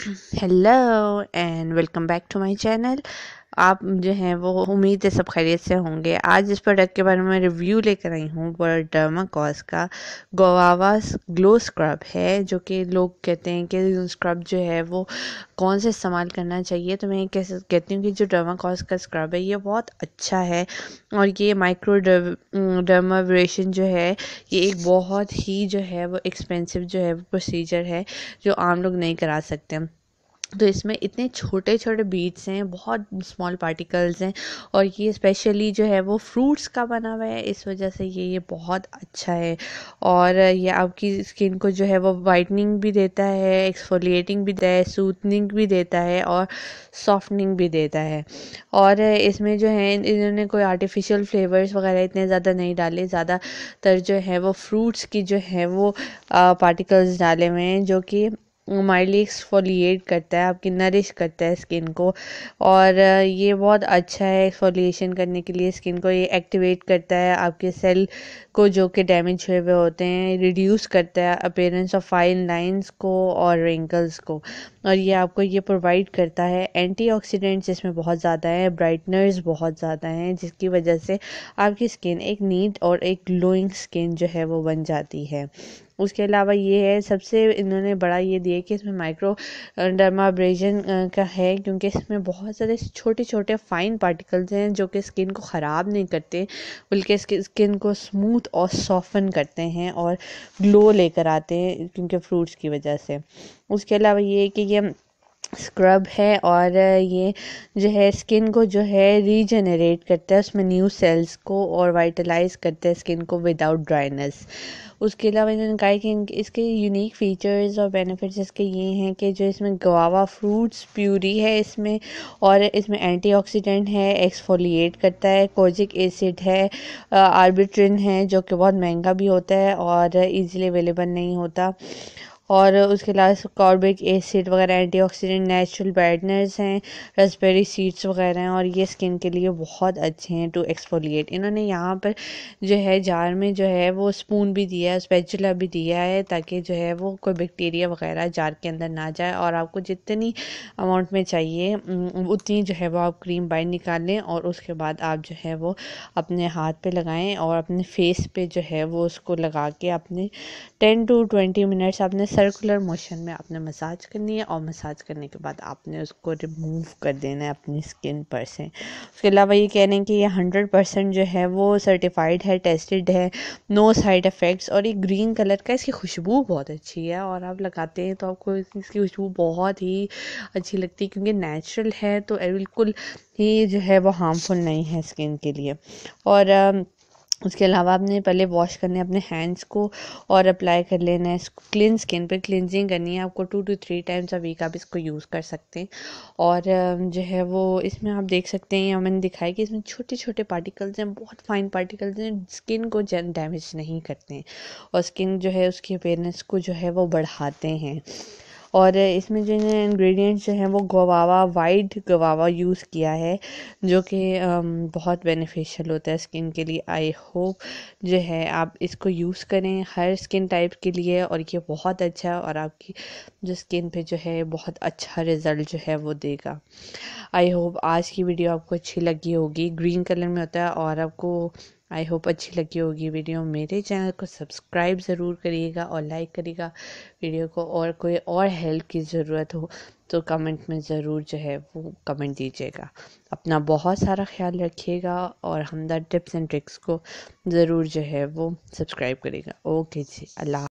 Hello and welcome back to my channel आप जो हैं वो उम्मीद है सब खैरियत से होंगे। आज इस प्रोडक्ट के बारे में रिव्यू लेकर आई हूँ डर्माकॉस का। गोवावास ग्लो स्क्रब है, जो कि लोग कहते हैं कि स्क्रब जो है वो कौन से इस्तेमाल करना चाहिए। तो मैं कैसे कहती हूँ कि जो डर्माकॉस का स्क्रब है, ये बहुत अच्छा है और ये माइक्रो डर्माब्रेशन जो है, ये एक बहुत ही जो है वो एक्सपेंसिव जो है वो प्रोसीजर है, जो आम लोग नहीं करा सकते। तो इसमें इतने छोटे छोटे बीट्स हैं, बहुत स्मॉल पार्टिकल्स हैं और ये स्पेशली जो है वो फ्रूट्स का बना हुआ है, इस वजह से ये ये बहुत अच्छा है। और ये आपकी स्किन को जो है वो वाइटनिंग भी देता है एक्सफोलिएटिंग भी देता है सूथनिंग भी देता है और सॉफ्टनिंग भी देता है। और इसमें जो है, इन्होंने कोई आर्टिफिशियल फ्लेवर्स वगैरह इतने ज़्यादा नहीं डाले, ज़्यादातर जो है वो फ्रूट्स की जो है वो पार्टिकल्स डाले हुए हैं, जो कि माइली एक्सफोलिएट करता है, आपकी नरिश करता है स्किन को। और ये बहुत अच्छा है एक्सफोलिएशन करने के लिए स्किन को ये एक्टिवेट करता है, आपके सेल को जो कि डैमेज हुए हुए होते हैं रिड्यूस करता है अपेयरेंस ऑफ़ फाइन लाइंस को और रिंकल्स को। और ये आपको ये प्रोवाइड करता है एंटीऑक्सीडेंट्स इसमें बहुत ज़्यादा है ब्राइटनर्स बहुत ज़्यादा हैं, जिसकी वजह से आपकी स्किन एक नीट और एक ग्लोइंग स्किन जो है वो बन जाती है। उसके अलावा ये है, सबसे इन्होंने बड़ा ये दिया कि इसमें माइक्रो डर्माब्रेजन का है, क्योंकि इसमें बहुत सारे छोटे छोटे फाइन पार्टिकल्स हैं जो कि स्किन को ख़राब नहीं करते, बल्कि स्किन को स्मूथ और सॉफन करते हैं और ग्लो लेकर आते हैं, क्योंकि फ्रूट्स की वजह से। उसके अलावा ये है कि ये स्क्रब है और ये जो है स्किन को जो है रीजनरेट करता है, उसमें न्यू सेल्स को और वाइटलाइज करता है स्किन को विदाउट ड्राइनेस उसके अलावा इन्होंने कहा कि इसके यूनिक फीचर्स और बेनिफिट्स इसके ये हैं कि जो इसमें गवावा फ्रूट्स प्यूरी है इसमें और इसमें एंटीऑक्सीडेंट है एक्सफोलिएट करता है कोजिक एसिड है आर्बिट्रिन है, जो कि बहुत महँगा भी होता है और इजीली अवेलेबल नहीं होता. और उसके अलावा कॉर्बिक एसिड वगैरह एंटीऑक्सीडेंट नेचुरल ब्राइटनर्स हैं रसबेरी सीड्स वगैरह हैं और ये स्किन के लिए बहुत अच्छे हैं टू एक्सफोलिएट इन्होंने यहाँ पर जो है, जार में जो है, वो स्पून भी दिया है स्पेचुला भी दिया है ताकि जो है, वो कोई बैक्टीरिया वगैरह जार के अंदर ना जाए और आपको जितनी अमाउंट में चाहिए उतनी जो है वो आप क्रीम बाइंड निकालें और उसके बाद आप जो है, वो अपने हाथ पे लगाएँ और अपने फेस पे जो है, वो उसको लगा के अपने टेन टू ट्वेंटी मिनट्स अपने सर्कुलर मोशन में आपने मसाज करनी है और मसाज करने के बाद आपने उसको रिमूव कर देना है अपनी स्किन पर से। उसके अलावा ये कह रहे हैं कि ये हंड्रेड परसेंट जो है वो सर्टिफाइड है टेस्टेड है नो साइड इफ़ेक्ट्स और ये ग्रीन कलर का इसकी खुशबू बहुत अच्छी है और आप लगाते हैं तो आपको इसकी खुशबू बहुत ही अच्छी लगती है क्योंकि नेचुरल है तो बिल्कुल ही जो है वो हार्मफुल नहीं है स्किन के लिए। और उसके अलावा आपने पहले वॉश करने, अपने हैंड्स को और अप्लाई कर लेना है। क्लीन स्किन पे क्लिनजिंग करनी है। आपको two two three times a week आप इसको यूज़ कर सकते हैं। और जो है वो इसमें आप देख सकते हैं मैंने दिखाया कि इसमें छोटे छोटे पार्टिकल्स हैं, बहुत फाइन पार्टिकल्स हैं स्किन को जन डैमेज नहीं करते हैं। और स्किन जो है उसकी अपेयरनेस को जो है वो बढ़ाते हैं। और इसमें जो इंग्रेडिएंट्स जो हैं वो गवावा वाइट गवावा यूज़ किया है, जो कि बहुत बेनिफिशियल होता है स्किन के लिए आई होप जो है आप इसको यूज़ करें हर स्किन टाइप के लिए और ये बहुत अच्छा है और आपकी जो स्किन पे जो है बहुत अच्छा रिज़ल्ट जो है वो देगा। आई होप आज की वीडियो आपको अच्छी लगी होगी। ग्रीन कलर में होता है और आपको आई होप अच्छी लगी होगी वीडियो। मेरे चैनल को सब्सक्राइब ज़रूर करिएगा और लाइक करिएगा। वीडियो को और कोई और हेल्प की ज़रूरत हो तो कमेंट में ज़रूर जो है वो कमेंट दीजिएगा। अपना बहुत सारा ख्याल रखिएगा और हमदर्द टिप्स एंड ट्रिक्स को ज़रूर जो है वो सब्सक्राइब करिएगा। ओके जी, अल्लाह